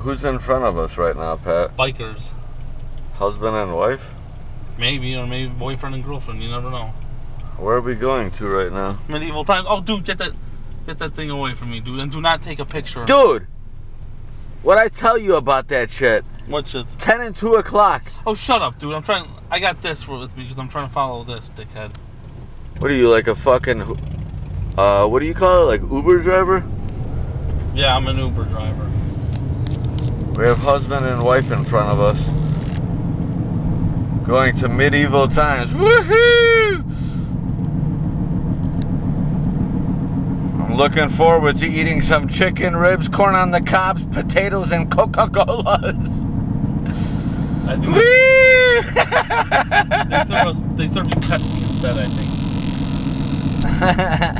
Who's in front of us right now, Pat? Bikers. Husband and wife? Maybe, or maybe boyfriend and girlfriend. You never know. Where are we going to right now? Medieval times. Oh, dude, get that, get that thing away from me, dude, and do not take a picture. Dude! What I tell you about that shit? What shit? 10 and 2 o'clock. Oh, shut up, dude. I'm trying. I got this with me because I'm trying to follow this, dickhead. What are you, like a fucking. Uh, what do you call it? Like Uber driver? Yeah, I'm an Uber driver. We have husband and wife in front of us. Going to medieval times. Woohoo! I'm looking forward to eating some chicken ribs, corn on the cobs, potatoes, and Coca Colas. I do. they, serve us, they serve you Pepsi instead, I think.